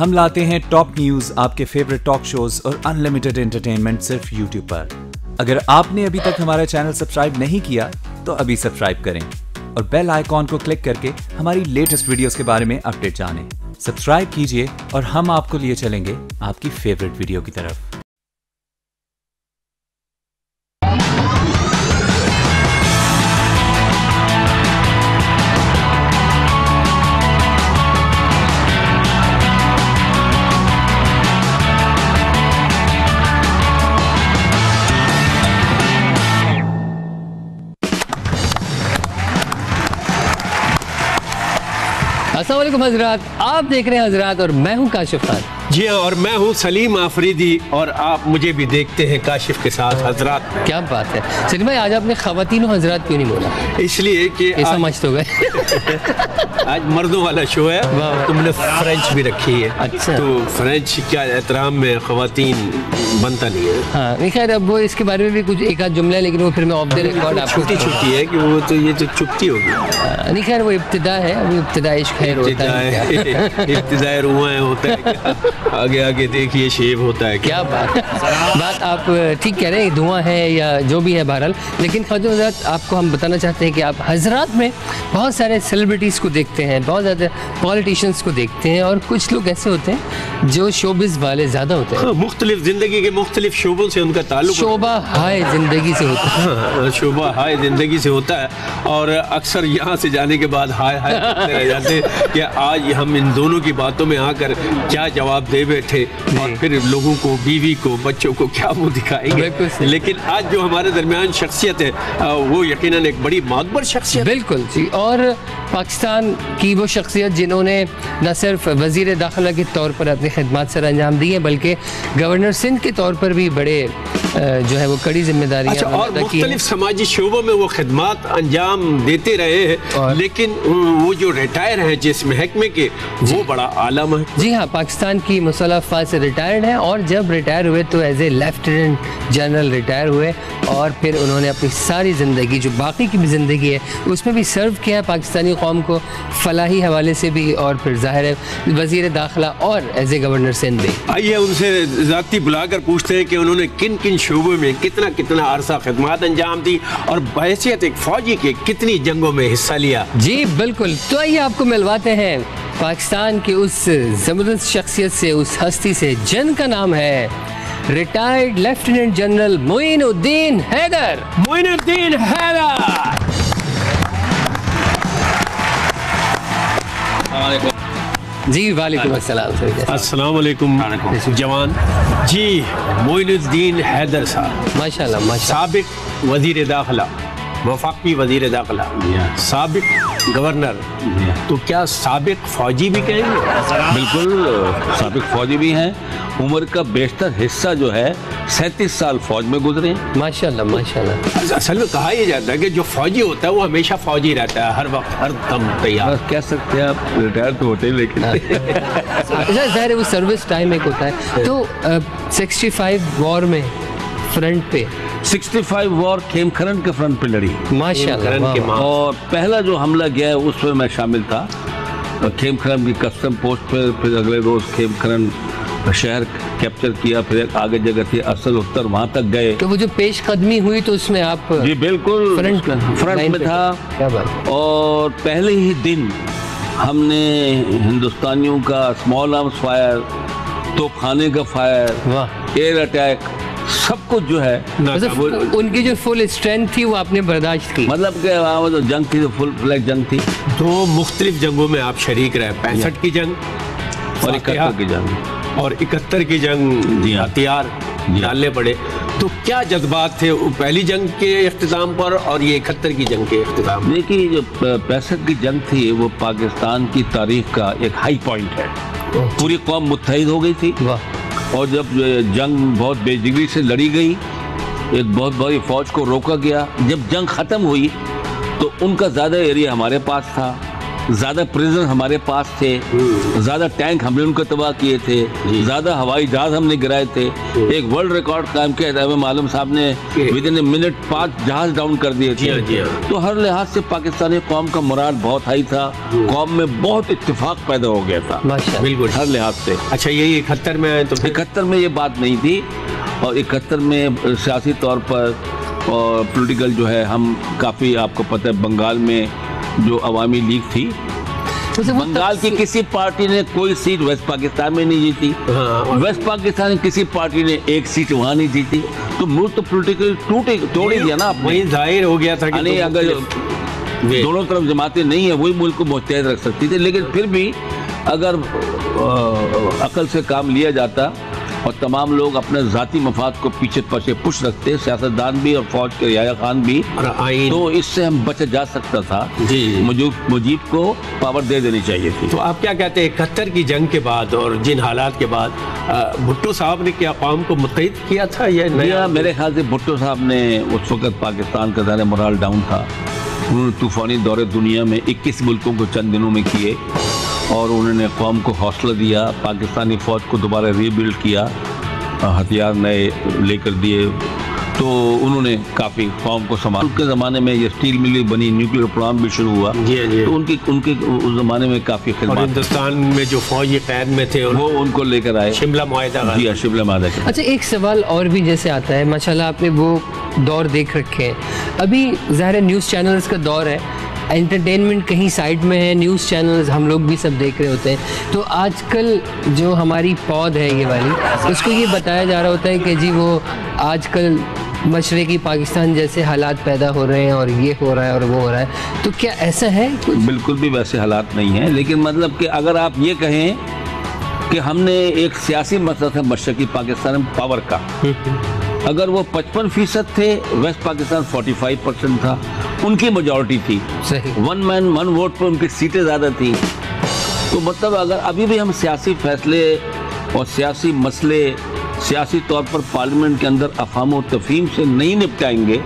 ہم لاتے ہیں ٹاپ نیوز آپ کے فیوریٹ ٹاک شوز اور انلمیٹڈ انٹرٹینمنٹ صرف یوٹیوب پر۔ اگر آپ نے ابھی تک ہمارا چینل سبسکرائب نہیں کیا، تو ابھی سبسکرائب کریں۔ اور بیل آئیکن کو کلک کر کے ہماری لیٹسٹ ویڈیوز کے بارے میں اپڈیٹ جانیں۔ سبسکرائب کیجیے اور ہم آپ کو لیے چلیں گے آپ کی فیوریٹ ویڈیو کی طرف۔ السلام علیکم حضرات آپ دیکھ رہے ہیں حضرات اور میں ہوں کاشف خان۔ جی ہاں اور میں ہوں سلیم آفریدی اور آپ مجھے بھی دیکھتے ہیں کاشف کے ساتھ حضرات۔ کیا بات ہے۔ سلیم بھائی آج آپ نے خواتین و حضرات کیوں نہیں بولا؟ اس لیے کہ آج, سمجھ تو گئے۔ آج مردوں والا شو ہے۔ تم نے فرینچ بھی رکھی ہے۔ اچھا۔ تو فرینچ کیا احترام میں خواتین بنتا نہیں ہے۔ ہاں نہیں خیر اب وہ اس کے بارے میں بھی کچھ ایک آدھ جملہ ہے لیکن وہ پھر میں آف دا ریکارڈ آپ کو چھٹی چھٹی ہے کہ وہ تو یہ تو چپتی ہوگی۔ ہاں، نہیں خیر وہ ابتدا ہے ابھی ابتدا عشق خیر ہوتا ہے۔ ابتدائے روحیں ہوتا ہے؟ آگے آگے دیکھیے شیب ہوتا ہے۔ کیا بات بات آپ ٹھیک کہہ رہے ہیں دعا ہے یا جو بھی ہے بہرحال۔ لیکن خواجہ حضرات آپ کو ہم بتانا چاہتے ہیں کہ آپ حضرات میں بہت سارے سیلیبریٹیز کو دیکھتے ہیں بہت زیادہ پالیٹیشینس کو دیکھتے ہیں اور کچھ لوگ ایسے ہوتے ہیں جو شوبز والے زیادہ ہوتے ہیں۔ ہاں، مختلف زندگی کے مختلف شعبوں سے ان کا تعلق۔ شعبہ ہائے زندگی سے ہوتا ہے۔ ہاں، شعبہ ہائے زندگی سے ہوتا ہے۔ اور اکثر یہاں سے جانے کے بعد ہائے ہائے رہ جاتے ہیں کہ آج ہم ان دونوں کی باتوں میں آ کر کیا جواب دے بیٹھے۔ اور پھر لوگوں کو بیوی کو بچوں کو کیا منہ دکھائیں گے۔ لیکن آج جو ہمارے درمیان شخصیت ہے وہ یقیناً ایک بڑی معتبر شخصیت ہے۔ بالکل جی۔ اور پاکستان کی وہ شخصیت جنہوں نے نہ صرف وزیر داخلہ کے طور پر اپنی خدمات سر انجام دی ہیں بلکہ گورنر سندھ کے طور پر بھی بڑے جو ہے وہ کڑی ذمہ داریاں اچھا اور مختلف سماجی شعبوں میں وہ خدمات انجام دیتے رہے ہیں لیکن وہ جو ریٹائر ہیں جس محکمے کے وہ بڑا عالم ہے۔ جی ہاں پاکستان کی مسلح افواج سے ریٹائرڈ ہیں اور جب ریٹائر ہوئے تو as a lieutenant general retire ہوئے اور پھر انہوں نے اپنی ساری زندگی جو باقی کی بھی زندگی ہے اس میں بھی سرو کیا ہے پاکستانی قوم کو فلاحی حوالے سے بھی اور پھر ظاہر ہے وزیر داخلہ اور ایز اے گورنر سندھ بھی آئیے ان سے ذاتی بلا کر پوچھتے ہیں کہ انہوں نے کن کن شعبوں میں کتنا کتنا عرصہ خدمات انجام دی اور بحیثیت ایک فوجی کے کتنی جنگوں میں حصہ لیا۔ جی بالکل۔ تو آئیے آپ کو ملواتے ہیں۔ پاکستان کی اس زبردست شخصیت سے اس ہستی سے۔ جن کا نام ہے ریٹائرڈ لیفٹیننٹ جنرل معین الدین حیدر۔ معین الدین حیدر! جی وعلیکم السلام السلام علیکم جوان۔ جی معین الدین حیدر صاحب۔ ماشاء اللہ سابق وزیر داخلہ وفاقی وزیر داخلہ سابق گورنر۔ تو کیا سابق فوجی بھی کہیں گے؟ بالکل سابق فوجی بھی ہیں۔ عمر کا بیشتر حصہ جو ہے سینتیس سال فوج میں گزرے ہیں۔ اللہ ماشاء اللہ ماشاء اللہ اصل میں کہا یہ جاتا ہے کہ جو فوجی ہوتا ہے وہ ہمیشہ فوجی رہتا ہے ہر وقت ہر دم تیار۔ بس کہہ سکتے ہیں آپ ریٹائر تو ہوتے ہیں لیکن۔ اچھا ظاہر ہے وہ سروس ٹائم ایک ہوتا ہے۔ تو سکسٹی فائیو وار میں فرنٹ پہ۔ سکسٹی فائیو وار کھیم کھرن کے فرنٹ پہ لڑی۔ ماشاء کرن اللہ کے واہ، ماں اور پہلا جو حملہ گیا ہے اس میں میں شامل تھا۔ کھیم کھرن کی کسٹم پوسٹ پہ پھر اگلے روز کھیم کھرن شہر کیپچر کیا پھر ایک آگے جگہ تھی اصل اتر وہاں تک گئے۔ تو وہ جو پیش قدمی ہوئی تو اس میں آپ جی بالکل۔ فرنٹ میں تھا۔ کیا بات۔ اور پہلے ہی دن ہم نے ہندوستانیوں کا اسمال آرمس فائر توپ خانے کا فائر ایئر اٹیک سب کچھ جو ہے مطلب ان کی جو فل اسٹرینتھ تھی وہ آپ نے برداشت کی۔ مطلب کہ وہاں وہ جو جنگ تھی فل فلیگ جنگ تھی۔ دو مختلف جنگوں میں آپ شریک رہے پینسٹھ کی جنگ اور اکہتر کی جنگ۔ اور اکہتر کی جنگ جی ہاں۔ ہتھیار ڈالنے پڑے۔ تو کیا جذبات تھے پہلی جنگ کے اختتام پر اور یہ اکہتر کی جنگ کے اختتام دیکھیے جو پینسٹھ کی جنگ تھی وہ پاکستان کی تاریخ کا ایک ہائی پوائنٹ ہے۔ پوری قوم متحد ہو گئی تھی۔ اور جب جنگ بہت بے جگری سے لڑی گئی ایک بہت بڑی فوج کو روکا گیا۔ جب جنگ ختم ہوئی تو ان کا زیادہ ایریا ہمارے پاس تھا۔ زیادہ پریزن ہمارے پاس تھے زیادہ ٹینک ہم نے ان کو تباہ کیے تھے جی۔ زیادہ ہوائی جہاز ہم نے گرائے تھے۔ ایک ورلڈ ریکارڈ قائم کیا تھا ایم عالم صاحب نے جی۔ ود ان منٹ پانچ جہاز ڈاؤن کر دیے جی تھے ہاں، جی ہاں۔ تو ہر لحاظ سے پاکستانی قوم کا مراد بہت ہائی تھا۔ قوم میں بہت اتفاق پیدا ہو گیا تھا۔ بالکل۔ ہر لحاظ سے۔ اچھا یہی اکہتر میں آئے تو اکہتر میں یہ بات نہیں تھی۔ اور اکہتر میں سیاسی طور پر اور پولیٹیکل جو ہے ہم کافی آپ کو پتہ ہے بنگال میں جو عوامی لیگ تھی بنگال کی کسی پارٹی نے کوئی سیٹ ویسٹ پاکستان میں نہیں جیتی۔ ہاں ویسٹ پاکستان کی کسی پارٹی نے ایک سیٹ وہاں نہیں جیتی۔ تو ملک تو پولیٹیکل ٹوٹے توڑ ہی دیا نا آپ نے۔ وہی ظاہر ہو گیا تھا کہ یعنی اگر جی۔ دونوں طرف جماعتیں نہیں ہیں وہی ملک کو متحد رکھ سکتی تھی۔ لیکن پھر بھی اگر عقل سے کام لیا جاتا اور تمام لوگ اپنے ذاتی مفاد کو پیچھے پچھے پش رکھتے سیاستدان بھی اور فوج کے رعایا خان بھی۔ تو اس سے ہم بچا جا سکتا تھا۔ جی، جی۔ مجیب کو پاور دے دینی چاہیے تھی۔ تو آپ کیا کہتے ہیں اکہتر کی جنگ کے بعد اور جن حالات کے بعد بھٹو صاحب نے کیا قوم کو متحد کیا تھا یا یا نیا میرے خیال سے بھٹو صاحب نے اس وقت پاکستان کا ذرا مرال ڈاؤن تھا۔ انہوں نے طوفانی دورے دنیا میں اکیس ملکوں کو چند دنوں میں کیے۔ اور انہوں نے قوم کو حوصلہ دیا پاکستانی فوج کو دوبارہ ری بلڈ کیا ہتھیار نئے لے کر دیے۔ تو انہوں نے کافی قوم کو سنبھال ان کے زمانے میں یہ اسٹیل ملی بنی نیوکلیر پروگرام بھی شروع ہوا۔ جی جی۔ تو ان کی ان کے اس زمانے میں کافی اور خدمات۔ ہندوستان میں جو فوجی قید میں تھے وہ ان کو لے کر آئے۔ شملہ معاہدہ جی ہاں شملہ کے اچھا ایک سوال اور بھی جیسے آتا ہے۔ ماشاءاللہ آپ نے وہ دور دیکھ رکھے ہیں۔ ابھی ظاہر نیوز چینلز کا دور ہے۔ انٹرٹینمنٹ کہیں سائڈ میں ہے نیوز چینلز ہم لوگ بھی سب دیکھ رہے ہوتے ہیں۔ تو آج کل جو ہماری پود ہے یہ والی اس کو یہ بتایا جا رہا ہوتا ہے کہ جی وہ آج کل مشرقی پاکستان جیسے حالات پیدا ہو رہے ہیں اور یہ ہو رہا ہے اور وہ ہو رہا ہے۔ تو کیا ایسا ہے بالکل بھی ویسے حالات نہیں ہیں لیکن مطلب کہ اگر آپ یہ کہیں کہ ہم نے ایک سیاسی مسئلہ تھا مشرقی پاکستان میں پاور کا۔ اگر وہ پچپن فیصد تھے west Pakistan forty five percent تھا۔ ان کی میجورٹی تھی۔ صحیح۔ ون مین ون ووٹ پر ان کی سیٹیں زیادہ تھیں۔ تو مطلب اگر ابھی بھی ہم سیاسی فیصلے اور سیاسی مسئلے سیاسی طور پر پارلیمنٹ کے اندر افہام و تفہیم سے نہیں نپٹائیں گے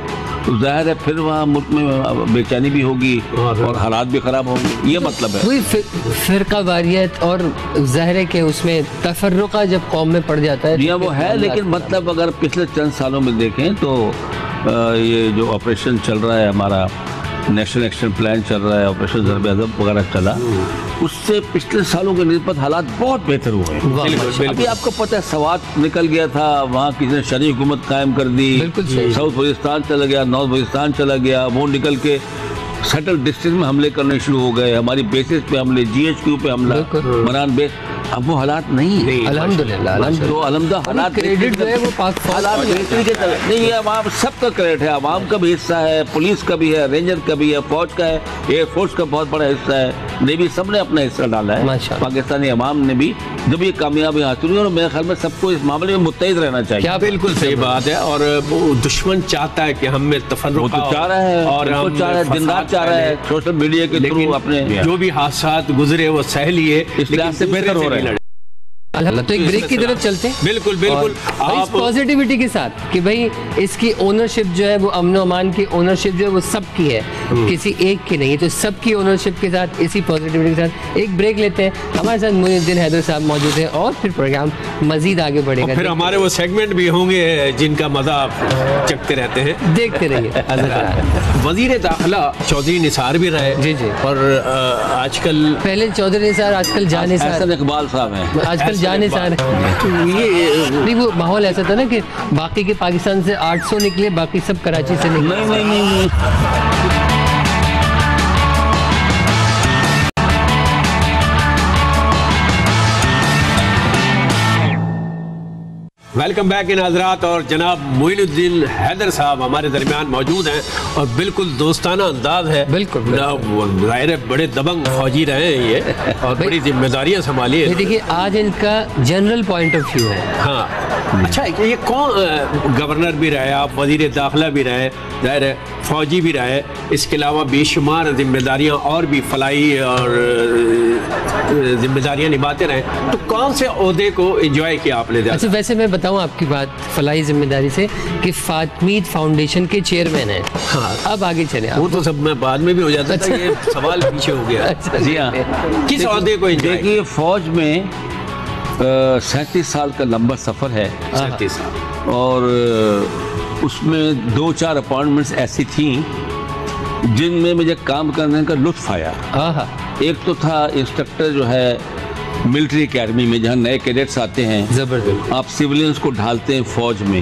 ظاہر ہے پھر وہاں ملک میں بے چینی بھی ہوگی اور حالات بھی خراب ہوں گے۔ یہ مطلب ہے۔ وہی فرقہ واریت اور ظاہر ہے کہ اس میں تفرقہ جب قوم میں پڑ جاتا ہے تو جی ہاں وہ ہے لیکن مطلب اگر پچھلے چند سالوں میں دیکھیں تو یہ جو آپریشن چل رہا ہے ہمارا نیشنل ایکشن پلان چل رہا ہے آپریشن ضرب ادب وغیرہ چلا اس سے پچھلے سالوں کے نسبت حالات بہت بہتر ہوئے ہیں۔ ابھی آپ کو پتہ ہے سوات نکل گیا تھا وہاں کسی نے شرعی حکومت قائم کر دی۔ ساؤتھ وزستان چلا گیا نارتھ وزستان چلا گیا وہ نکل کے سیٹل ڈسٹرکٹ میں حملے کرنے شروع ہو گئے ہماری بیسز پہ حملے جی ایچ کیو پہ حملہ۔ مران بیس اب وہ حالات نہیں ہیں۔ الحمدللہ الحمدہ حالات کریڈٹ جو ہے وہ حالات بہتری کے نہیں یہ عوام سب کا کریڈٹ ہے۔ عوام کا بھی حصہ ہے پولیس کا بھی ہے رینجر کا بھی ہے فوج کا ہے۔ ایئر فورس کا بہت بڑا حصہ ہے۔ نیوی سب نے اپنا حصہ ڈالا ہے۔ پاکستانی عوام نے بھی جب یہ کامیابی حاصل ہوئی اور میرے خیال میں سب کو اس معاملے میں متحد رہنا چاہیے۔ کیا بالکل صحیح بات ہے؟ اور وہ دشمن چاہتا ہے کہ ہم میں تو چاہ رہا ہے اور وہ ہم چاہ رہا ہے دن رات چاہ رہا ہے۔ سوشل میڈیا کے تھرو اپنے جو بھی حادثات گزرے وہ سہ لیے اس لحاظ سے بہتر ہو رہے نہیں ہیں۔ لڑے۔ الحمدللہ تو ایک بریک کی طرف چلتے ہیں۔ بالکل بالکل۔ اس آپ پازیٹیوٹی کے ساتھ کہ بھائی اس کی اونرشپ جو ہے وہ امن و امان کی اونرشپ جو ہے وہ سب کی ہے۔ کسی ایک کی نہیں ہے تو سب کی اونرشپ کے ساتھ اسی پازیٹیوٹی کے ساتھ ایک بریک لیتے ہیں۔ ہمارے ساتھ معین الدین حیدر صاحب موجود ہیں اور پھر پروگرام مزید آگے بڑھے پھر گا ہمارے وہ سیگمنٹ بھی ہوں گے جن کا مزہ آپ چکتے رہتے ہیں۔ دیکھتے رہیے۔ وزیر داخلہ چودھری نثار بھی رہے۔ جی، جی۔ اور آج کل پہلے چودھری نثار آج کل جان نثار۔ اقبال صاحب ہیں۔ آج کل جان نثار یہ نہیں، وہ ماحول ایسا تھا نا کہ باقی کے پاکستان سے آٹھ سو نکلے، باقی سب کراچی سے نکلے۔ ویلکم بیک ان حضرات اور جناب معین الدین حیدر صاحب ہمارے درمیان موجود ہیں۔ اور بالکل دوستانہ انداز ہے۔ بالکل، ظاہر ہے بڑے دبنگ فوجی رہے ہیں یہ اور بڑی ذمہ داریاں سنبھالی یہ ہیں دیکھیے آج ان کا جنرل پوائنٹ آف ویو ہے۔ ہاں۔ اچھا یہ کون گورنر بھی رہے آپ وزیر داخلہ بھی رہے ظاہر ہے فوجی بھی رہے اس کے علاوہ بے شمار ذمہ داریاں اور بھی فلاحی اور ذمہ داریاں نبھاتے رہے۔ تو کون سے عہدے کو انجوائے کیا آپ نے اچھا ویسے میں بتاؤں آپ کی بات فلاحی ذمہ داری سے کہ فاطمید فاؤنڈیشن کے چیئرمین ہیں۔ ہاں۔ اب آگے چلے وہ تو سب میں بعد میں بھی ہو جاتا تھا یہ سوال پیچھے ہو گیا۔ اچھا جی ہاں۔ کس عہدے کو دیکھیے فوج میں سینتیس سال کا لمبا سفر ہے۔ سینتیس سال۔ اور اس میں دو چار اپائنٹمنٹس ایسی تھیں جن میں مجھے کام کرنے کا لطف آیا۔ ہاں ہاں۔ ایک تو تھا انسٹرکٹر جو ہے ملٹری اکیڈمی میں جہاں نئے کیڈٹس آتے ہیں زبردست۔ آپ سولینس کو ڈھالتے ہیں فوج میں۔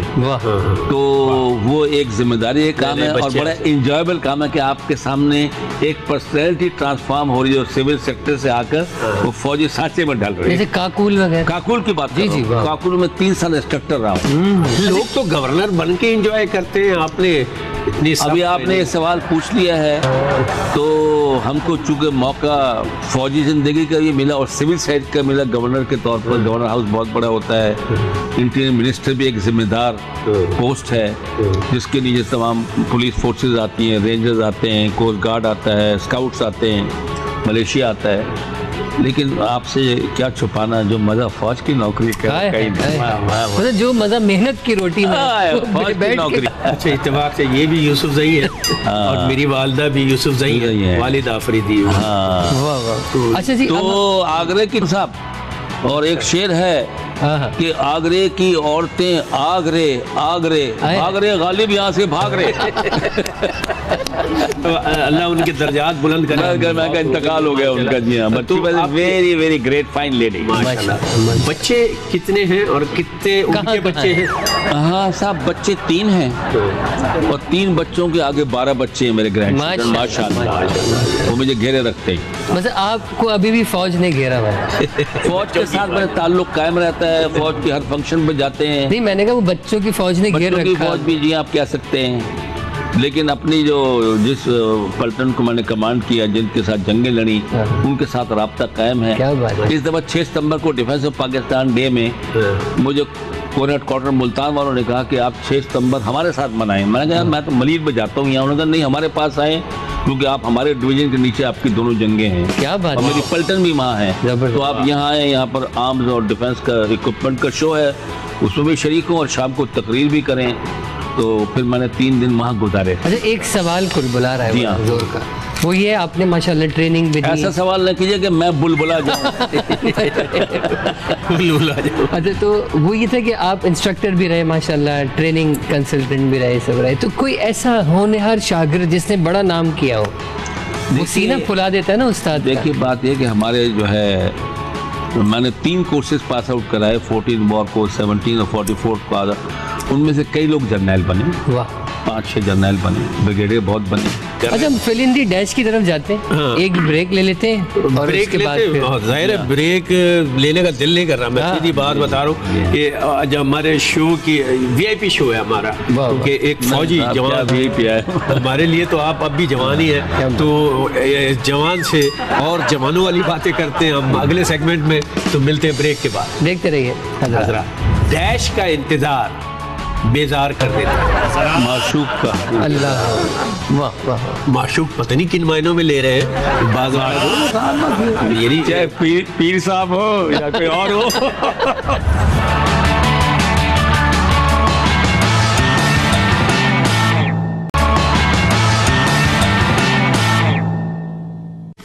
تو وہ ایک ذمہ داری کا کام ہے اور بڑا انجوائبل کام ہے کہ آپ کے سامنے ایک پرسنالٹی ٹرانسفارم ہو رہی ہے سول سیکٹر سے آ کر وہ فوجی سانچے میں ڈال رہی ہے۔ کاکول وغیرہ۔ کاکول کی بات جی، کر رہا جی،۔ کاکول میں تین سال انسٹرکٹر رہا ہوں۔ لوگ تو گورنر بن کے انجوائے کرتے ہیں آپ نے ابھی آپ نے یہ سوال پوچھ لیا ہے تو ہم کو چونکہ موقع فوجی زندگی کا یہ ملا اور سول سائڈ کا ملا گورنر کے طور پر، گورنر ہاؤس بہت بڑا ہوتا ہے۔ انٹیریئر منسٹر بھی ایک ذمہ دار پوسٹ ہے، جس کے نیچے تمام پولیس فورسز آتی ہیں، رینجرز آتے ہیں کوسٹ گارڈ آتا ہے اسکاؤٹس آتے ہیں، ملیشیا آتا ہے۔ لیکن آپ سے کیا چھپانا جو مزہ فوج کی نوکری کا ہائے کہیں ہائے نہیں۔ ہائے۔ واہ، واہ۔ جو مزہ محنت کی روٹی فوج کی نوکری اچھا اتفاق سے یہ بھی یوسف زئی ہے اور میری والدہ بھی یوسف زئی ہے۔ والد آفریدی ہاں واہ واہ اچھا جی تو آگرے کی صاحب اور ایک شعر ہے ہاں ہاں کہ آگرے کی عورتیں آگرے آگرے۔ آگرے غالب یہاں سے بھاگ رہے۔ تو اللہ ان کے درجات بلند کرے۔ میں کا انتقال ہو گیا ان کا جی ہاں۔ تو بچی آپ کے- very very great fine lady ماشاءاللہ بچے کتنے ہیں اور کتنے ان کے بچے ہیں؟ ہاں صاحب بچے تین ہیں۔ اور تین بچوں کے آگے بارہ بچے ہیں میرے گرینڈ ماشاءاللہ، ماشاء اللہ۔ وہ مجھے گھیرے رکھتے ہیں۔ مطلب آپ کو ابھی بھی فوج نے گھیرا ہوا ہے۔ فوج کے ساتھ میرا تعلق قائم رہتا ہے فوج کے ہر فنکشن پہ جاتے ہیں۔ نہیں میں نے کہا وہ بچوں کی فوج نے گھیر رکھا۔ فوج بھی جی آپ کہہ سکتے ہیں۔ لیکن اپنی جو جس پلٹن کو میں نے کمانڈ کیا جن کے ساتھ جنگیں لڑی ہاں۔ ان کے ساتھ رابطہ قائم ہے۔ اس دفعہ چھ ستمبر کو ڈیفنس آف پاکستان ڈے میں مجھے ہیڈ کوارٹر ملتان والوں نے کہا کہ آپ چھ ستمبر ہمارے ساتھ منائیں۔ میں نے کہا میں تو ملیر میں جاتا ہوں یہاں انہوں نے کہا نہیں ہمارے پاس آئیں کیونکہ آپ ہمارے ڈویژن کے نیچے آپ کی دونوں جنگیں ہیں۔ کیا بات اور میری پلٹن بھی وہاں ہے۔ تو آپ یہاں آئیں یہاں پر آرمز اور ڈیفنس کا اکوپمنٹ کا شو ہے۔ اس میں بھی شریک ہوں اور شام کو تقریر بھی کریں۔ تو پھر میں نے تین دن وہاں گزارے۔ اچھا ایک سوال کل بلا رہا ہے جی ہاں۔ زور کا۔ وہ یہ آپ نے ماشاءاللہ ٹریننگ بھی دی۔ ایسا سوال نہ کیجیے کہ میں بل بلا جاؤں۔ اچھا تو وہ یہ تھا کہ آپ انسٹرکٹر بھی رہے ماشاءاللہ ٹریننگ کنسلٹنٹ بھی رہے سب رہے۔ تو کوئی ایسا ہونہار شاگرد جس نے بڑا نام کیا ہو؟ وہ سینہ پھلا دیتا ہے نا استاد کا۔ دیکھیے بات یہ کہ ہمارے جو ہے میں نے تین کورسز پاس آؤٹ کرائے فورٹین وار کورس سیونٹین اور فورٹی فورتھ کو ان میں سے کئی لوگ جرنیل بنے۔ واہ۔ پانچ چھ جرنیل بنے بریگیڈیئر بہت بنے۔ اچھا ہم فل ان دی ڈیش کی طرف جاتے ہیں۔ ہاں۔ ایک بریک لے لیتے ہیں اور اس بریک کے بعد ہیں ظاہر ہے بریک لینے کا دل نہیں کر رہا۔ میں ہاں۔ سیدھی بات بتا رہا ہوں کہ آج ہمارے شو کی وی آئی پی شو ہے ہمارا۔ کیونکہ ایک فوجی جوان کیا بھی پیا ہے؟ ہمارے لیے تو آپ اب بھی جوان ہی ہیں تو جوان سے اور جوانوں والی باتیں کرتے ہیں۔ ہم اگلے سیگمنٹ میں تو ملتے ہیں بریک کے بعد۔ دیکھتے رہیے حضرات ڈیش کا انتظار۔ بیزار کر دیتا ہے معشوق کا۔ اللہ۔ واہ واہ۔ معشوق پتہ نہیں کن معنوں میں لے رہے ہیں۔ بعض یہ نہیں چاہے پیر پیر صاحب ہو یا کوئی اور ہو۔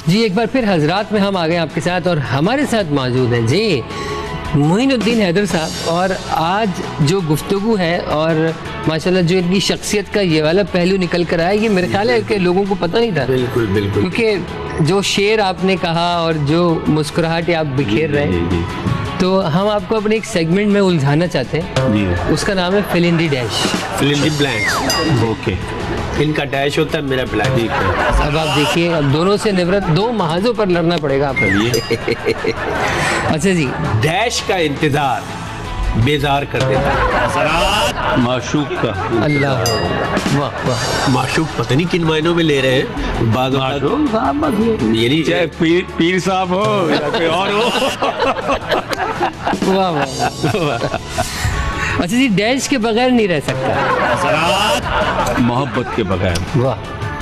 جی ایک بار پھر حضرات میں ہم آ گئے آپ کے ساتھ اور ہمارے ساتھ موجود ہیں۔ جی معین الدین حیدر صاحب اور آج جو گفتگو ہے اور ماشاءاللہ جو ان کی شخصیت کا یہ والا پہلو نکل کر آیا یہ میرے خیال ہے کہ لوگوں کو پتہ نہیں تھا۔ بالکل بالکل۔ کیونکہ جو شعر آپ نے کہا اور جو مسکراہٹیں آپ بکھیر رہے جی ہیں جی۔ تو ہم آپ کو اپنے ایک سیگمنٹ میں الجھانا چاہتے ہیں۔ جی۔ اس کا نام ہے fill in the dash. Fill in the blanks okay. ان کا ڈیش ہوتا ہے میرا بلیک ہے اب آپ دیکھیے اب دونوں سے نفرت دو محاذوں پر لڑنا پڑے گا آپ کو اچھا جی۔ ڈیش کا انتظار بیزار کر دیتا ہے۔ معشوق کا اللہ۔ واہ واہ۔ معشوق پتہ نہیں کن معنوں میں لے رہے ہیں۔ بعض یہ۔ نہیں چاہے پیر پیر صاحب ہو یا کوئی اور ہو۔ واہ واہ واہ۔ اچھا جی ڈیش کے بغیر نہیں رہ سکتا۔ محبت کے بغیر واہ.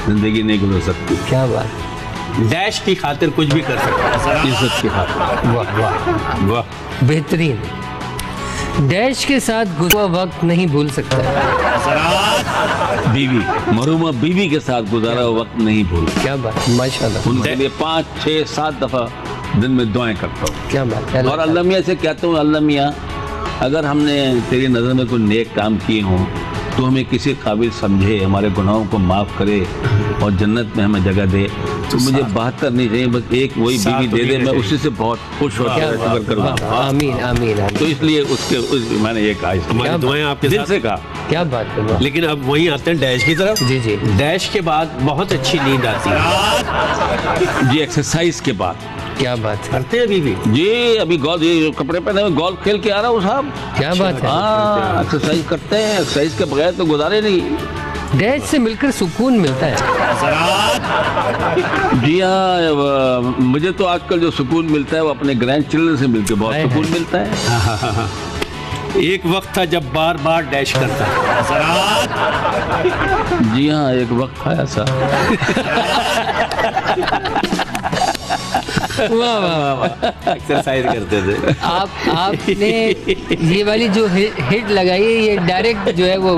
زندگی نہیں گزر سکتی۔ کیا بات. ڈیش کی خاطر کچھ بھی کر سکتا ہے۔ عزت کی خاطر۔ واہ واہ. واہ۔ بہترین۔ ڈیش کے ساتھ گزرا وقت نہیں بھول سکتا۔ بیوی مرحومہ بیوی کے ساتھ گزارا وقت نہیں بھول۔ کیا بات ماشاء اللہ ان کے لیے پانچ چھ سات دفعہ دن میں دعائیں کرتا ہوں۔ کیا بات اور اللہ میاں سے کہتا ہوں اللہ میاں اگر ہم نے تیری نظر میں کوئی نیک کام کیے ہوں تو ہمیں کسی قابل سمجھے ہمارے گناہوں کو معاف کرے اور جنت میں ہمیں جگہ دے۔ تو مجھے بہتر نہیں چاہیے بس ایک وہی بیوی دے دے میں اسی سے بہت خوش ہو کیا کر بات کروں۔ ہے۔ آمین آمین تو آمین اس لیے اس کے اس میں نے یہ کہا اس ہماری دعائیں آپ کے دل ساتھ سے کہا۔ کیا بات۔ لیکن اب وہیں آتے ہیں ڈیش کی طرف۔ جی جی۔ ڈیش کے بعد بہت اچھی نیند آتی ہے۔ جی ایکسرسائز کے بعد۔ کیا بات ہے؟ کرتے ابھی بھی۔ جی ابھی گول یہ کپڑے پہنے ہوئے گولف کھیل کے آ رہا ہوں صاحب۔ کیا بات ہے؟ ہاں ایکسرسائز کرتے ہیں ایکسرسائز کے بغیر تو گزارے نہیں۔ ڈیش سے مل کر سکون ملتا ہے۔ جی ہاں مجھے تو آج کل جو سکون ملتا ہے وہ اپنے گرینڈ چلڈرن سے مل کے بہت سکون ملتا ہے۔ ایک وقت تھا جب بار بار ڈیش کرتا۔ جی ہاں ایک وقت تھا ایسا۔ واہ واہ واہ ایکسرسائز کرتے تھے۔ آپ آپ نے یہ والی جو ہٹ لگائی یہ ڈائریکٹ جو ہے وہ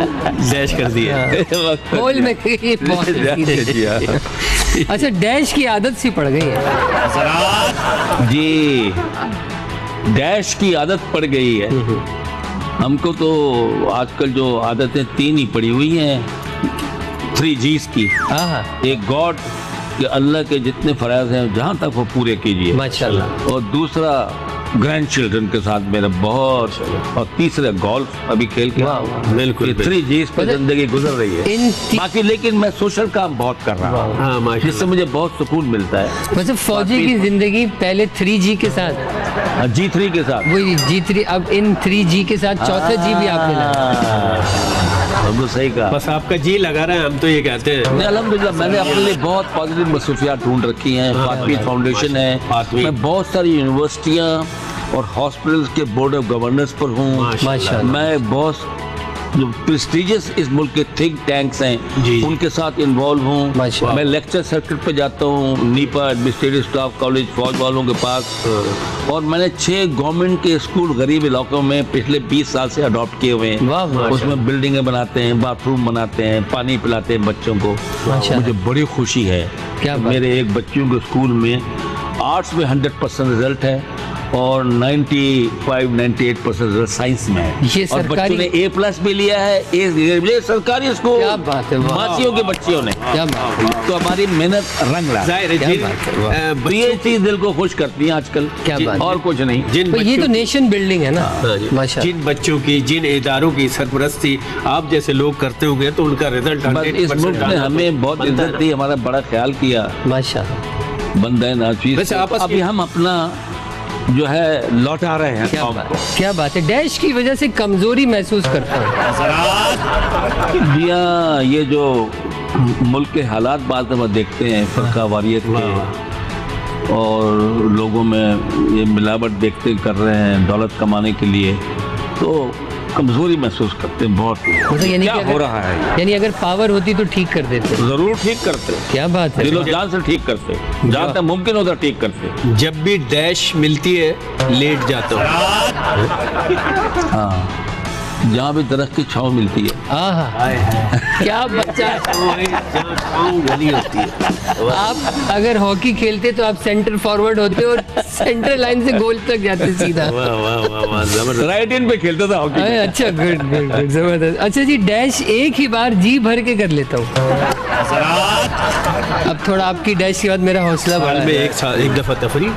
ڈیش کر دیا۔ ہول میں ہاں اچھا ڈیش کی عادت سی پڑ گئی ہے۔ جی۔ ڈیش کی عادت پڑ گئی ہے۔ ہم کو تو آج کل جو عادتیں تین ہی پڑی ہوئی ہیں۔ تھری جیز کی۔ ہاں ہاں۔ ایک گاڈ کہ اللہ کے جتنے فرائض ہیں جہاں تک وہ پورے کیجیے ماشاء اللہ اور دوسرا گرینڈ چلڈرن کے ساتھ میرا بہت اور تیسرا گولف ابھی کھیل کے۔ بالکل۔ جیز پہ مطلب زندگی گزر رہی ہے۔ باقی لیکن میں سوشل کام بہت کر رہا ہوں۔ ہاں جس سے مجھے بہت سکون ملتا ہے۔ مطلب فوجی کی زندگی پہلے تھری جی کے ساتھ۔ جی تھری کے ساتھ۔ وہی جی تھری اب ان تھری جی کے ساتھ چوتھا جی بھی آپ نے لگا بالکل صحیح کہا۔ بس آپ کا جی لگا رہا ہے ہم تو یہ کہتے ہیں۔ الحمدللہ میں نے اپنے لیے بہت پازیٹیو مصروفیات ڈھونڈ رکھی ہیں۔ فاطمی فاؤنڈیشن ہے۔ فاطمی۔ میں بہت ساری یونیورسٹیاں اور ہاسپٹلس کے بورڈ آف گورننس پر ہوں۔ میں بہت جو پریسٹیجس اس ملک کے تھنک ٹینکس ہیں جی۔ ان کے ساتھ انوالو ہوں۔ میں لیکچر سرکٹ پہ جاتا ہوں نیپا ایڈمنسٹریٹو اسٹاف کالج فوج والوں کے پاس۔ اور میں نے چھ گورنمنٹ کے اسکول غریب علاقوں میں پچھلے بیس سال سے اڈاپٹ کیے ہوئے ہیں۔ اس میں بلڈنگیں بناتے ہیں باتھ روم بناتے ہیں پانی پلاتے ہیں بچوں کو۔ مجھے بڑی خوشی ہے میرے ایک بچوں کے اسکول میں آرٹس میں ہنڈریڈ پرسینٹ رزلٹ ہے۔ اور ninety five ninety eight percent science میں ہے۔ یہ اور بچوں نے اے پلس بھی لیا ہے اے یہ سرکاری اسکول۔ کیا بات ہے، واہ۔ ماسیوں کے بچیوں نے۔ کیا بات ہے تو ہماری محنت رنگ رہا۔ ظاہر ہے تو یہ چیز دل کو خوش کرتی ہیں آج کل۔ کیا بات ہے۔ اور کچھ نہیں۔ جن یہ تو نیشن بلڈنگ ہے نا۔ ہاں جی۔ ماشاء اللہ۔ جن بچوں کی جن اداروں کی سرپرستی آپ جیسے لوگ کرتے ہوں گے تو ان کا رزلٹ بس اس ملک نے ہمیں بہت عزت دی ہمارا بڑا خیال کیا۔ ماشاء بندہ ناچیز ابھی ہم اپنا جو ہے لوٹا رہے ہیں کیا بات کیا بات ہے؟ ڈیش کی وجہ سے کمزوری محسوس کرتا ہوں۔ جی ہاں یہ جو ملک کے حالات بعض دفعہ دیکھتے ہیں فرقہ واریت کے۔ اور لوگوں میں یہ ملاوٹ دیکھتے کر رہے ہیں دولت کمانے کے لیے۔ تو کمزوری محسوس کرتے ہیں بہت۔ مطلب یعنی کیا ہو رہا ہے؟ یعنی اگر پاور ہوتی تو ٹھیک کر دیتے۔ ضرور ٹھیک کرتے۔ کیا بات ہے؟ دل و جان سے ٹھیک کرتے۔ جہاں تک ممکن ہوتا ٹھیک کرتے۔ جب بھی ڈیش ملتی ہے لیٹ جاتا ہوں۔ ہاں۔ جہاں بھی درخت کی چھاؤں ملتی ہے۔ آہا۔ کیا بچہ۔ گلی ہوتی ہے آپ اگر ہاکی کھیلتے تو آپ سینٹر فارورڈ ہوتے اور سینٹر لائن سے گول تک جاتے سیدھا۔ واہ واہ واہ واہ زبردست۔ رائٹ ان پہ کھیلتا تھا ہاکی۔ اچھا گڈ گڈ گڈ زبردست۔ اچھا جی ڈیش ایک ہی بار جی بھر کے کر لیتا ہوں۔ اب تھوڑا آپ کی ڈیش کے بعد میرا حوصلہ بڑھا۔ میں ہے ایک دفعہ تفریح۔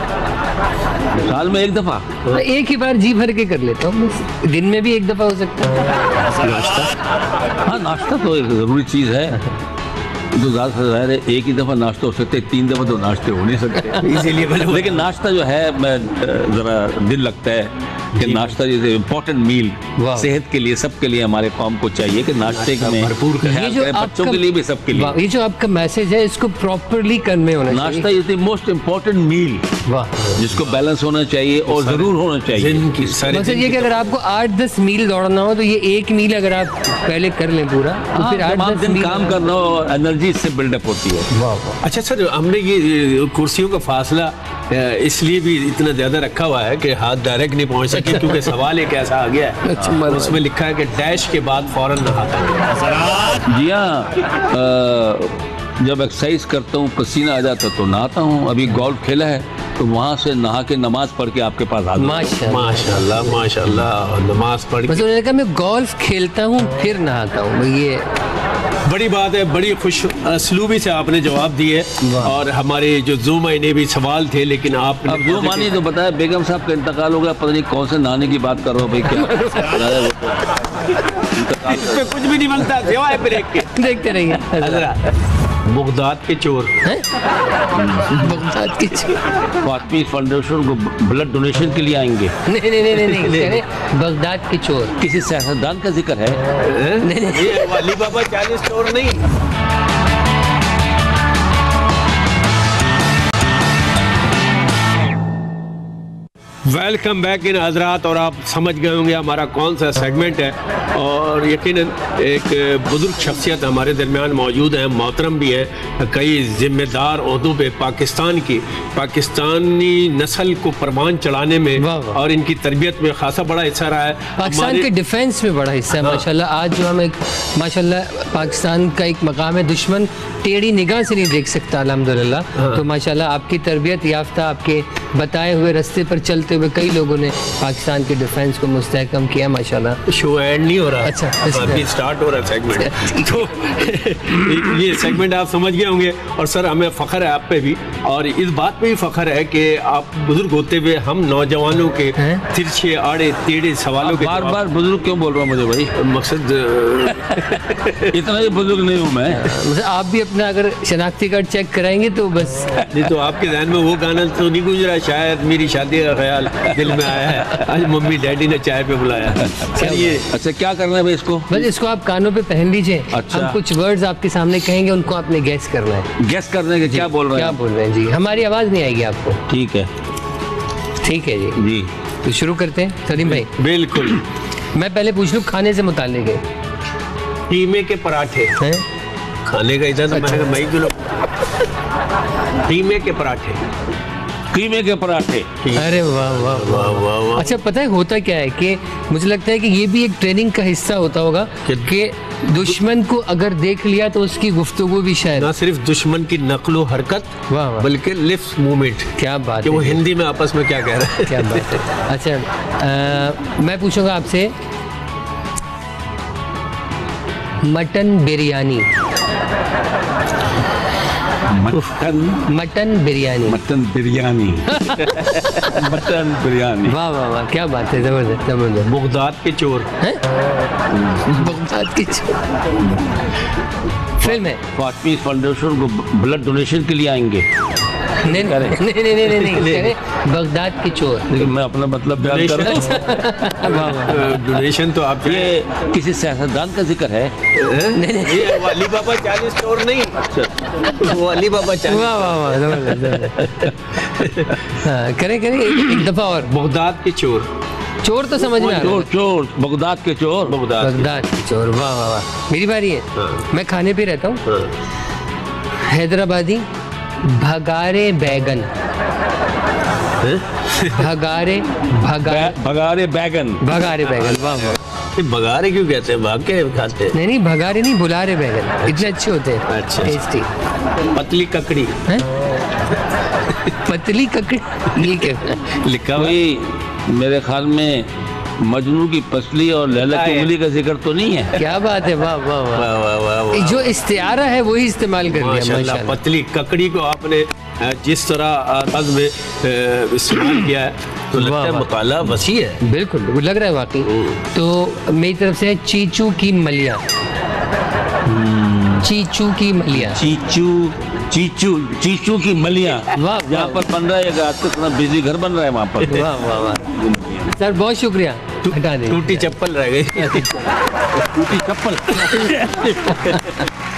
سال میں ایک دفعہ۔ ایک ہی بار جی بھر کے کر لیتا ہوں۔ بس۔ دن میں بھی ایک دفعہ ہو سکتا ہے۔ ہاں ناشتہ تو ایک ضروری چیز ہے۔ تو زیادہ سے ظاہر ہے ایک ہی دفعہ ناشتہ ہو سکتے تین دفعہ تو ناشتے ہو نہیں سکتے۔ اسی لیے لیکن ناشتہ جو ہے میں ذرا دل لگتا ہے۔ کہ ناشتہ جیسے امپورٹنٹ میل۔ صحت کے لیے سب کے لیے ہمارے قوم کو چاہیے کہ ناشتے میں بچوں کے لیے بھی سب کے لیے۔ یہ جو آپ کا میسج ہے اس کو پراپرلی کنوے ہونا ناشتہ چاہیے از دی موسٹ امپورٹنٹ میل واہ۔ جس کو بیلنس ہونا چاہیے اور ضرور ہونا چاہیے۔ یہ کہ اگر آپ کو آٹھ دس میل دوڑنا ہو تو یہ ایک میل اگر آپ پہلے کر لیں پورا تو ہاں، پھر آٹھ دس دن میل کام کرنا ہو انرجی اس سے بلڈ اپ ہوتی ہے۔ واہ واہ۔ اچھا سر ہم نے یہ کرسیوں کا فاصلہ اس لیے بھی اتنا زیادہ رکھا ہوا ہے کہ ہاتھ ڈائریکٹ نہیں پہنچ سکتے۔ لیکن کیونکہ سوال ایک ایسا آ گیا ہے اچھا،۔ اس میں لکھا ہے کہ ڈیش کے بعد فوراً نہاتا جی ہاں جب ایکسرسائز کرتا ہوں پسینہ آ جاتا تو نہاتا ہوں ابھی گولف کھیلا ہے تو وہاں سے نہا کے نماز پڑھ کے آپ کے پاس آ ماشاء اللہ ماشاء اللہ نماز پڑھ بس کے انہوں نے کہا میں گولف کھیلتا ہوں پھر نہاتا ہوں۔ یہ بڑی بات ہے بڑی خوش اسلوبی سے آپ نے جواب دیے۔ اور ہمارے جو زوم آئی نے بھی سوال تھے لیکن آپ نے اب جو مانی تو بتایا بیگم صاحب کا انتقال ہو گیا پتہ نہیں کون سے نہانے کی بات کر رہا ہو بھائی کیا اس پہ کچھ بھی نہیں بنتا سوائے بریک کے۔ دیکھتے رہیے۔ حضرات۔ بغداد کے چور؟ بغداد کی چیز فاطمی فاؤنڈیشن کو بلڈ ڈونیشن کے لیے آئیں گے۔ نہیں نہیں نہیں بغداد کے چور۔ کسی سیاستدان کا ذکر ہے؟ نہیں والی بابا چالیس چور نہیں۔ ویلکم بیک ان حضرات اور آپ سمجھ گئے ہوں گے ہمارا کون سا سیگمنٹ ہے اور یقیناً ایک بزرگ شخصیت ہمارے درمیان موجود ہیں محترم بھی ہیں کئی ذمہ دار عہدوں پہ پاکستان کی پاکستانی نسل کو پروان چڑھانے میں۔ اور ان کی تربیت میں خاصا بڑا حصہ رہا ہے پاکستان کے ڈیفنس میں بڑا حصہ ہے ہاں۔ ماشاءاللہ آج جو ہم ایک ماشاءاللہ پاکستان کا ایک مقام ہے دشمن ٹیڑھی نگاہ سے نہیں دیکھ سکتا الحمدللہ ہاں۔ تو ماشاءاللہ آپ کی تربیت یافتہ آپ کے بتائے ہوئے رستے پر چلتے ہوئے کئی لوگوں نے پاکستان کے ڈیفنس کو مستحکم کیا ماشاءاللہ۔ شو اینڈ نہیں ہو رہا۔ اچھا، ابھی سٹارٹ ہو رہا ہے سیگمنٹ تو یہ سیگمنٹ آپ سمجھ گئے ہوں گے۔ اور سر ہمیں فخر ہے آپ پہ بھی۔ اور اس بات پہ بھی فخر ہے کہ آپ بزرگ ہوتے ہوئے ہم نوجوانوں کے؟ ترچھے آڑے ٹیڑھے سوالوں کے بار بار بزرگ کیوں بول رہا ہوں مجھے بھائی؟ مقصد اتنا ہی بزرگ نہیں ہوں میں۔ آپ بھی اپنا اگر شناختی کارڈ چیک کرائیں گے تو بس۔ نہیں تو آپ کے ذہن میں وہ گانا تو نہیں گزرا شاید میری شادی کا خیال دل میں آیا ہے۔ آج ممی ڈیڈی نے چائے پہ بلایا۔ اچھا کیا کرنا ہے بھائی اس کو؟ بس اس کو آپ کانوں پہ پہن لیجیے۔ اچھا۔ ہم کچھ ورڈز آپ کے سامنے کہیں گے ان کو آپ نے گیس کرنا ہے۔ گیس کرنے کے کیا بول رہے کیا ہیں بول رہے ہیں؟ جی ہماری آواز نہیں آئے گی آپ کو۔ ٹھیک ہے۔ ٹھیک ہے جی۔ جی۔ تو شروع کرتے ہیں سلیم بھائی۔ بالکل۔ میں پہلے پوچھ لوں کھانے سے متعلق ہے۔ قیمے کے پراٹھے؟ کھانے کا ادھر تو میں نے کہا میں ہی کلو قیمے کے پراٹھے۔ قیمے کے پراٹھے۔ ارے واہ واہ واہ اچھا پتہ ہے ہوتا کیا ہے کہ مجھے لگتا ہے کہ یہ بھی ایک ٹریننگ کا حصہ ہوتا ہوگا کہ- دشمن کو اگر دیکھ لیا تو اس کی گفتگو بھی شاید۔ نہ صرف دشمن کی نقل و حرکت واہ واہ۔ بلکہ لفظ موومنٹ۔ کیا بات کہ وہ ہندی میں آپس میں کیا کہہ رہے ہیں۔ کیا بات ہے۔ اچھا میں پوچھوں گا آپ سے۔ Mutton biryani. Mutton. Mutton. Biryani. Mutton biryani. Mutton biryani. واہ واہ واہ کیا بات ہے زبردست زبردست. بغداد کے چور. ہیں؟ بغداد کی فلم ہے فاطمی فاؤنڈیشن کو بلڈ ڈونیشن کے لیے آئیں گے. نہیں نہیں نہیں بغداد کے چور۔ میں اپنا مطلب بیان کر رہا ہوں۔ واہ واہ ڈونیشن تو آپ یہ کسی سیاستدان کا ذکر ہے؟ یہ علی بابا چالیس چور نہیں۔ وہ علی بابا چالیس۔ واہ واہ ہاں کریں کریں ایک دفعہ اور۔ بغداد کے چور۔ چور تو سمجھ میں آ رہا چور ہے چور۔ بغداد کے چور۔ بغداد کے چور۔ واہ واہ واہ۔ میری باری ہے۔ ہاں۔ میں کھانے پہ رہتا ہوں۔ ہاں۔ حیدرآبادی بھگارے بیگن۔ بھگارے بھگارے بیگن۔ بھگارے بیگن واہ واہ۔ بگارے کیوں کہتے ہیں؟ بھاگ کے کھاتے ہیں نہیں نہیں بھگارے نہیں بلارے بیگن۔ اتنے اچھے ہوتے ہیں۔ اچھا۔ ٹیسٹی پتلی ککڑی۔ ہیں؟ پتلی ککڑی؟ یہ کیا لکھا کوئی میرے خیال میں مجنو کی پسلی اور لیلا کی انگلی کا ذکر تو نہیں ہے۔ کیا بات ہے واہ واہ۔ واہ واہ واہ۔ جو استعارہ ہے وہی استعمال کر ماشاء اللہ ماشاءاللہ۔ پتلی ککڑی کو آپ نے جس طرح طرز میں استعمال کیا ہے تو لگتا ہے۔ مطالعہ وسیع ہے۔ بالکل بالکل لگ رہا ہے واقعی۔ تو میری طرف سے چیچو کی ملیا چیچو کی ملیا چیچو چیچو چیچو کی ملیاں۔ واہ جہاں پر بن رہا ہے یہ آج تک بجلی گھر بن رہا ہے وہاں پر۔ واہ واہ واہ۔ سر بہت شکریہ۔ ٹوٹی چپل رہ گئی۔ ٹوٹی چپل۔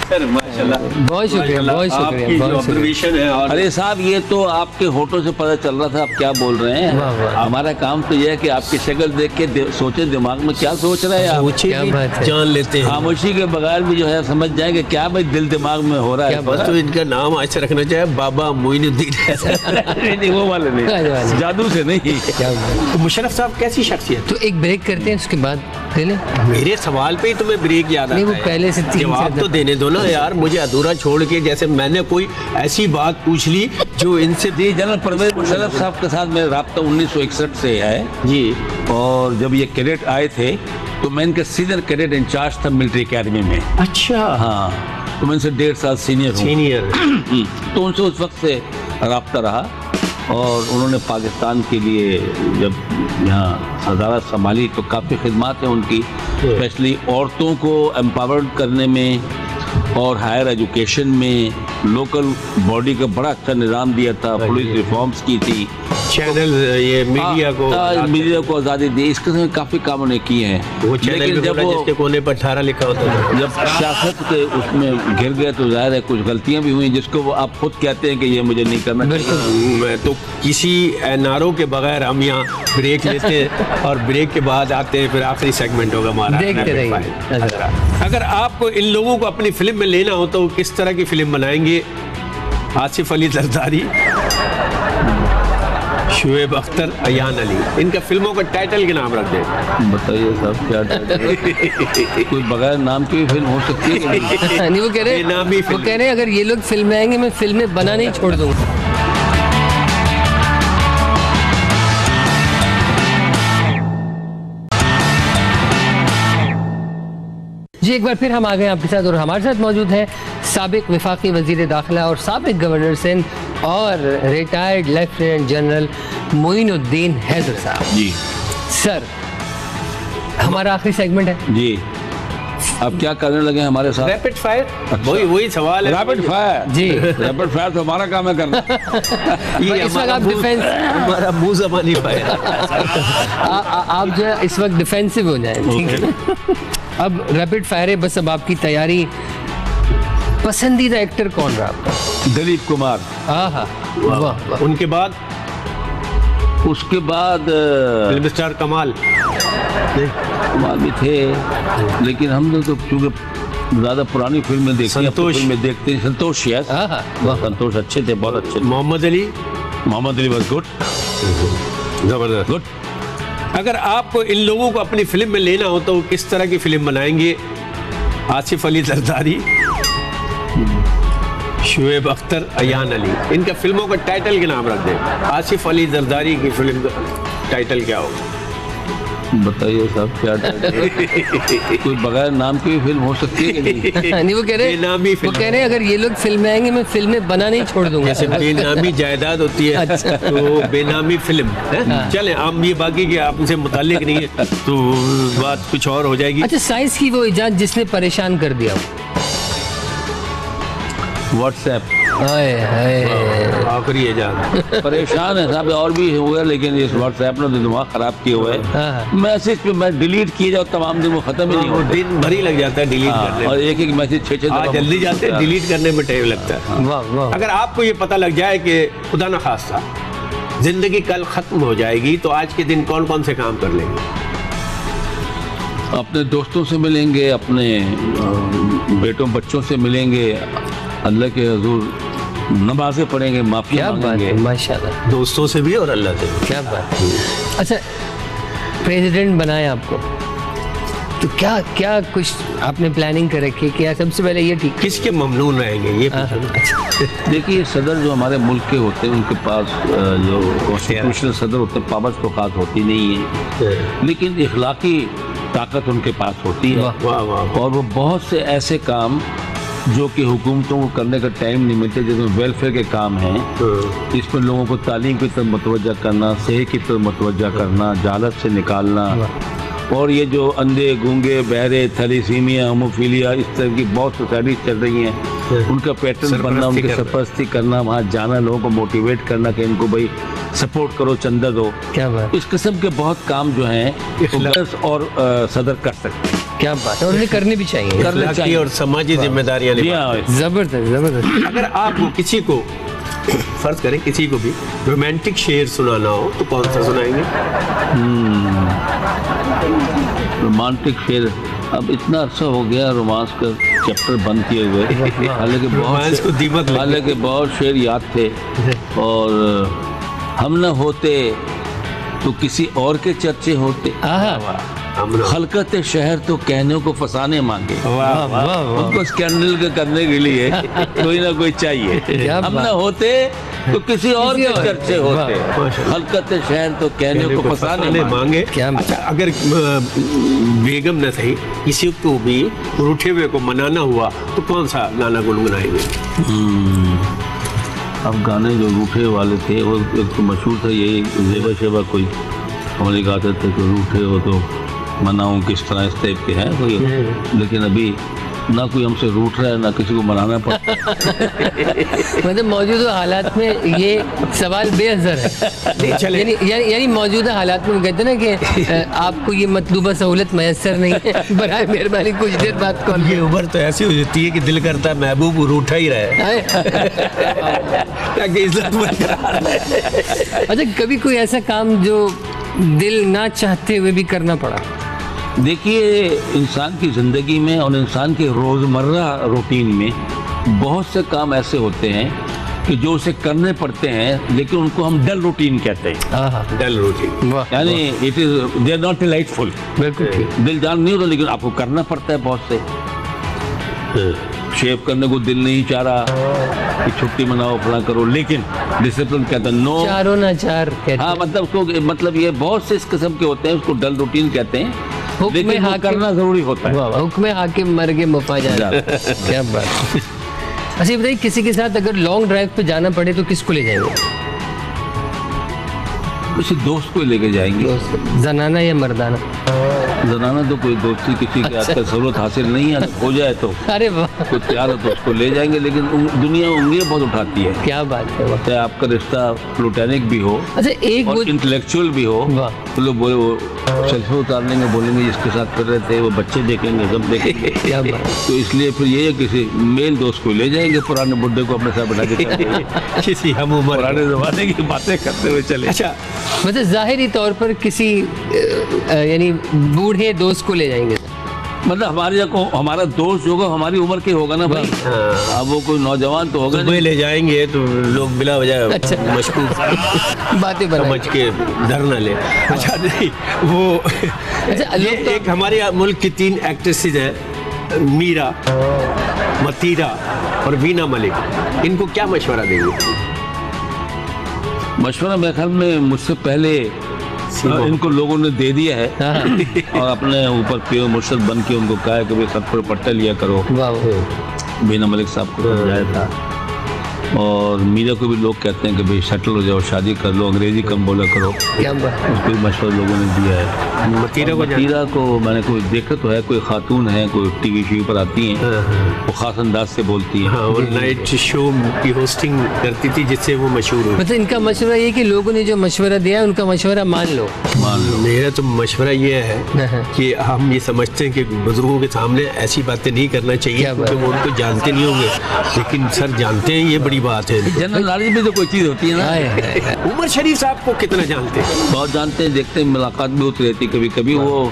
سر بہت شکریہ بہت شکریہ ارے صاحب یہ تو آپ کے ہوٹوں سے پتہ چل رہا تھا آپ کیا بول رہے ہیں۔ ہمارا کام تو یہ ہے کہ آپ کی شکل دیکھ کے سوچیں دماغ میں کیا سوچ رہے ہیں۔ جان لیتے ہیں۔ خاموشی کے بغیر بھی جو ہے سمجھ جائیں کہ کیا بھائی دل دماغ میں ہو رہا ہے تو ان کا نام آج سے رکھنا چاہے بابا معین الدین وہ والے نہیں۔ جادو سے نہیں۔ مشرف صاحب کیسی شخصیت؟ تو ایک بریک کرتے ہیں اس کے بعد میرے سوال پہ ہی تمہیں بریک یاد نہیں، وہ آتا ہے۔ پہلے سے جواب تو دینے دو نا یار مجھے ادھورا چھوڑ کے جیسے میں نے کوئی ایسی بات پوچھ لی جو ان سے جی جنرل پرویز مشرف صاحب کے ساتھ میرا رابطہ انیس سو اکسٹھ سے ہے۔ جی۔ اور جب یہ کیڈٹ آئے تھے تو میں ان کا سینئر کیڈٹ انچارج تھا ملٹری اکیڈمی میں۔ اچھا۔ ہاں۔ تو میں ان سے ڈیڑھ سال سینئر ہوں۔ سینئر۔ تو ان سے اس وقت سے رابطہ رہا۔ اور انہوں نے پاکستان کے لیے جب یہاں صدارت سنبھالی تو کافی خدمات ہیں ان کی اسپیشلی عورتوں کو امپاورڈ کرنے میں اور ہائر ایجوکیشن میں لوکل باڈی کا بڑا اچھا نظام دیا تھا پولیس ریفارمز کی تھی۔ چینل یہ میڈیا کو میڈیا کو آزادی دی اس قسم کے کافی کاموں نے کیے ہیں وہ چینل لیکن جب وہ جس کے کونے پر اٹھارہ لکھا ہوتا تھا جب سیاست کے اس میں گر گئے تو ظاہر ہے کچھ غلطیاں بھی ہوئیں جس کو وہ آپ خود کہتے ہیں کہ یہ مجھے نہیں کرنا چاہیے میں تو کسی نعروں کے بغیر ہم یہاں بریک لیتے ہیں اور بریک کے بعد آتے ہیں پھر آخری سیگمنٹ ہوگا ہمارا دیکھتے اگر آپ کو ان لوگوں کو اپنی فلم میں لینا ہو تو کس طرح کی فلم بنائیں گے؟ آصف علی زرداری شعیب اختر ایان علی ان کا فلموں کا ٹائٹل کے نام رکھ دیں بتائیے صاحب کیا ٹائٹل ہے؟ کوئی بغیر نام کی بھی فلم ہو سکتی ہے نہیں؟ نہیں وہ کہہ رہے نامی وہ۔ کہہ رہے ہیں اگر یہ لوگ فلم میں آئیں گے میں فلمیں بنانا ہی چھوڑ دوں گا جی ایک بار پھر ہم آ گئے ہیں۔ آپ کے ساتھ اور ہمارے ساتھ موجود ہیں سابق وفاقی وزیر داخلہ اور سابق گورنر سندھ اور ریٹائرڈ لیفٹیننٹ جنرل معین الدین حیدر صاحب۔ جی۔ سر ہمارا آخری سیگمنٹ ہے۔ جی۔ اب کیا کرنے لگے ہیں ہمارے ساتھ؟ ریپڈ فائر وہی وہی سوال ہے۔ ریپڈ فائر جی۔ ریپڈ فائر تو ہمارا کام ہے کرنا۔ یہ اس وقت آپ ڈیفینس ہمارا منہ زبانی فائر آپ جو ہے اس وقت ڈیفینسو ہو جائیں۔ ٹھیک ہے اب ریپڈ فائر ہے بس اب آپ کی تیاری۔ پسندیدہ ایکٹر کون رہا؟ آپ کا دلیپ کمار ہاں ہاں ان کے بعد؟ اس کے بعد فلم اسٹار کمال۔ کمار بھی تھے۔ لیکن ہم نے تو چونکہ زیادہ پرانی فلمیں دیکھی ہیں سنتوش۔ فلمیں دیکھتے ہیں۔ سنتوش یس سنتوش اچھے تھے بہت اچھے محمد علی۔ محمد علی واز گڈ زبردست۔ گڈ اگر آپ کو ان لوگوں کو اپنی فلم میں لینا ہو تو وہ کس طرح کی فلم بنائیں گے؟ آصف علی زرداری، شعیب اختر، ایان علی۔ ان کا فلموں کا ٹائٹل کے نام رکھ دیں۔ آصف علی زرداری کی فلم کا ٹائٹل کیا ہوگا؟ بتائیے صاحب کیا؟ کوئی بغیر نام کی بھی فلم ہو سکتی ہے کہ نہیں؟ نہیں وہ کہہ رہے وہ کہہ رہے ہیں اگر یہ لوگ فلم آئیں گے میں فلمیں بنانا ہی چھوڑ دوں گا۔ جیسے بے نامی جائیداد ہوتی ہے تو بے نامی فلم ہے؟ چلیں ہم یہ باقی کہ آپ سے متعلق نہیں ہے تو بات کچھ اور ہو جائے گی۔ اچھا سائنس کی وہ ایجاد جس نے پریشان کر دیا۔ WhatsApp. آخری ایجاد پریشان ہے صاحب اور بھی ہوا ہے لیکن اس واٹس ایپ نے دماغ خراب کیے ہوئے ہاں ہاں۔ میسج پہ میں ڈیلیٹ کیے جاؤ تمام دن وہ ختم ہی نہیں وہ ہوتے دن بھر ہی لگ جاتا ہے ڈیلیٹ ہاں، کرنے اور ایک ایک میسج چھ چھ جلدی جاتے ہیں ڈیلیٹ کرنے میں ٹائم لگتا ہے۔ اگر آپ کو یہ پتہ لگ جائے کہ خدا نخواستہ زندگی کل ختم ہو جائے گی تو آج کے دن کون کون سے کام کر لیں گے؟ اپنے دوستوں سے ملیں گے اپنے بیٹوں بچوں سے ملیں گے اللہ کے حضور نمازیں پڑھیں گے معافی کیا بات مانگیں ہے گے۔ ماشاء اللہ دوستوں سے بھی اور اللہ سے بھی۔ کیا بات ہے۔ اچھا پریزیڈنٹ بنایا آپ کو۔ تو کیا کیا کچھ آپ نے پلاننگ کر رکھی ہے کیا سب سے پہلے یہ ٹھیک کس کے ممنون رہیں گے؟ یہ پوچھنا دیکھیے صدر جو ہمارے ملک کے ہوتے ہیں ان کے پاس جو کانسٹیٹیوشنل صدر ہوتے ہیں تو خاص ہوتی نہیں ہے لیکن اخلاقی طاقت ان کے پاس ہوتی ہے۔ واہ۔ واہ واہ۔ اور وہ بہت سے ایسے کام جو کہ حکومتوں کو کرنے کا ٹائم نہیں ملتے جس میں ویلفیئر کے کام ہیں اس میں لوگوں کو تعلیم کی طرف متوجہ کرنا صحت کی طرف متوجہ کرنا جہالت سے نکالنا۔ اور یہ جو اندھے گونگے بہرے تھیلیسیمیا ہوموفیلیا اس طرح کی بہت سوسائٹیز چل رہی ہیں۔ ان کا پیٹرن بننا ان کی۔ سرپرستی کرنا وہاں جانا لوگوں کو موٹیویٹ کرنا کہ ان کو بھائی سپورٹ کرو چندہ دو۔ کیا اس قسم کے بہت کام جو ہیں اور صدر کر سکتے ہیں۔ کیا بات ہے؟ اور انہیں کرنی بھی چاہیے۔ کرنے اخلاقی چاہیے۔ اور سماجی ذمہ داریاں جی نبھاتے ہاں۔ زبردست زبردست۔ اگر آپ کو کسی کو فرض کریں کسی کو بھی رومانٹک شعر سنانا ہو تو کون سا سنائیں گے؟ رومانٹک شعر۔ اب اتنا عرصہ ہو گیا رومانس کا چیپٹر بند کیے ہوئے۔ حالانکہ رومانس بہت کو دیمک لگی۔ حالانکہ بہت شعر یاد تھے۔ اور ہم نہ ہوتے تو کسی اور کے چرچے ہوتے۔ خلقت شہر تو کہنے کو فسانے مانگے۔ ان کو اسکینڈل کے کرنے کے لیے کوئی نہ کوئی چاہیے۔ ہم۔ نہ ہوتے تو کسی اور کے چرچے ہوتے۔ خلقت شہر تو کہنے کہنے کو فسانے مانگے۔ اچھا اگر بیگم نہ صحیح کسی کو بھی روٹھے ہوئے کو منانا ہوا تو کون سا گانا گنگنائیں گے؟ ہم، اب گانے جو روٹھے والے تھے وہ ایک تو مشہور تھا یہی زیبا شیبا کوئی۔ ہمارے گاتے تھے کہ روٹھے ہو تو مناؤں کس طرح اس ٹائپ کے ہیں کوئی لیکن ابھی نہ کوئی ہم سے روٹ رہا ہے نہ کسی کو منانا پڑتا مطلب موجودہ حالات میں یہ سوال بے اثر ہے۔ چلے۔ یعنی یعنی یعنی موجودہ حالات میں کہتے ہیں نا کہ آپ کو یہ مطلوبہ سہولت میسر نہیں ہے۔ برائے مہربانی کچھ دیر بعد کال۔ یہ عمر تو ایسی ہو جاتی ہے کہ دل کرتا ہے محبوب روٹھا ہی رہے۔ تاکہ عزت برقرار رہے اچھا کبھی کوئی ایسا کام جو دل نہ چاہتے ہوئے بھی کرنا پڑا؟ دیکھیے انسان کی زندگی میں اور انسان کے روزمرہ روٹین میں بہت سے کام ایسے ہوتے ہیں کہ جو اسے کرنے پڑتے ہیں لیکن ان کو ہم ڈل روٹین کہتے ہیں۔ ڈل روٹی واہ یعنی it is they are not delightful بالکل۔ دل جان نہیں ہوتا لیکن آپ کو کرنا پڑتا ہے بہت سے۔ شیو کرنے کو دل نہیں چاہ رہا کہ چھٹی مناؤ اپنا کرو لیکن ڈسپلن کہتا ہے نو چاروں نہ چار کہتے ہاں ہیں۔ مطلب اس کو مطلب یہ بہت سے اس قسم کے ہوتے ہیں اس کو ڈل روٹین کہتے ہیں۔ حکم حاکم- کرنا ضروری ہوتا ہے۔ حکم حاکم مر کے مفا جا کیا بات۔ اچھا بتائیے کسی کے ساتھ اگر لانگ ڈرائیو پہ جانا پڑے تو کس کو لے جائیں گے؟ کسی دوست کو لے کے جائیں گے۔ زنانہ یا مردانہ؟ زنانہ تو کوئی دوستی کسی کی آج کل ضرورت حاصل نہیں ہے ہو جائے تو۔ ارے کوئی تیار ہو تو اس کو لے جائیں گے لیکن دنیا انگلیاں بہت اٹھاتی ہے۔ کیا بات ہے چاہے آپ کا رشتہ پلوٹینک بھی ہو اچھا ایک اور وہ انٹلیکچوئل بھی ہو تو لوگ بولے وہ سیلفی اتارنے میں بولیں گے جس کے ساتھ کر رہے تھے وہ بچے دیکھیں گے سب دیکھیں گے۔ تو اس لیے پھر یہ ہے کسی میل دوست کو لے جائیں گے پرانے بڈھے کو اپنے ساتھ بٹھا کے گے۔ کسی ہم عمر پرانے زمانے کی باتیں کرتے ہوئے چلے۔ اچھا مطلب ظاہری طور پر کسی یعنی بوڑھے دوست کو لے جائیں گے۔ مطلب ہمارے ہمارا دوست جو ہوگا ہماری عمر کے ہوگا نا بھائی؟ ہاں۔ اب وہ کوئی نوجوان تو ہوگا لے جائیں گے تو لوگ بلا وجہ اچھا۔ مشکوک۔ باتیں سمجھ کے ڈر نہ لے۔ اچھا نہیں وہ اچھا ایک ہمارے ملک کی تین ایکٹریسز ہیں میرا متیرا اور وینا ملک۔ ان کو کیا مشورہ دیں گے؟ مشورہ میرے خیال میں مجھ سے پہلے ان کو لوگوں نے دے دیا ہے ہاں۔ اور اپنے اوپر پیو مرشد بن کے ان کو کہا ہے کہ بھائی سب پر پٹا لیا کرو۔ بینا ملک صاحب کو سمجھایا تھا۔ اور میرا کو بھی لوگ کہتے ہیں کہ بھائی سیٹل ہو جاؤ شادی کر لو انگریزی کم بولا کرو۔ اس کو بھی مشورہ لوگوں نے دیا ہے۔ متیرا کو میں نے کوئی دیکھا تو ہے کوئی خاتون ہے کوئی ٹی وی شو پر آتی ہیں۔ ہاں، ہاں۔ وہ خاص انداز سے بولتی ہیں۔ ہاں وہ نائٹ شو کی ہوسٹنگ کرتی تھی جس سے وہ مشہور ہوئی۔ مطلب ان کا مشورہ یہ کہ لوگوں نے جو مشورہ دیا ان کا مشورہ مان لو۔ مان لو۔ میرا تو مشورہ یہ ہے۔ کہ ہم یہ سمجھتے ہیں کہ بزرگوں کے سامنے ایسی باتیں نہیں کرنا چاہیے کیونکہ وہ ان کو جانتے نہیں ہوں گے۔ لیکن سر جانتے ہیں یہ بڑی بات ہے۔ جنرل نالج بھی تو کوئی چیز ہوتی ہے نا۔ عمر شریف صاحب کو کتنا جانتے ہیں؟ بہت جانتے ہیں دیکھتے ہیں ملاقات بھی ہوتی رہتی کبھی کبھی وہ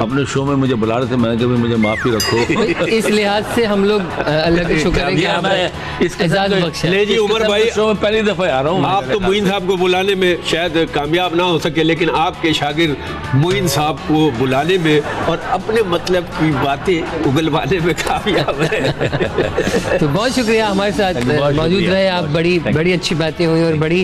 اپنے شو میں مجھے بلا رہے تھے میں نے کہا "بھائی مجھے معافی رکھو۔ اس لحاظ سے ہم لوگ اللہ کا شکر ہے کہ یہ آپ میں اس قسم اعزاز کے- بخشا لے جی عمر بھائی شو میں پہلی دفعہ آ رہا ہوں آپ تو معین صاحب کو بلانے میں شاید کامیاب نہ ہو سکے لیکن آپ کے شاگرد معین صاحب کو بلانے میں اور اپنے مطلب کی باتیں اگلوانے میں کامیاب ہیں۔ تو بہت شکریہ ہمارے ساتھ موجود رہے آپ بڑی۔ بڑی اچھی باتیں ہوئی اور بڑی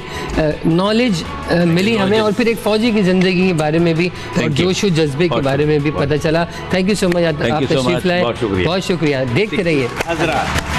نالج ملی ہمیں اور پھر ایک فوجی کی زندگی کے بارے میں بھی اور. جوش و جذبے کے بارے میں بھی۔ شکریہ، پتہ چلا۔ تھینک یو سو مچ آپ تشریف لائے۔ بہت شکریہ۔ بہت شکریہ۔ دیکھتے رہیے۔ حضرات۔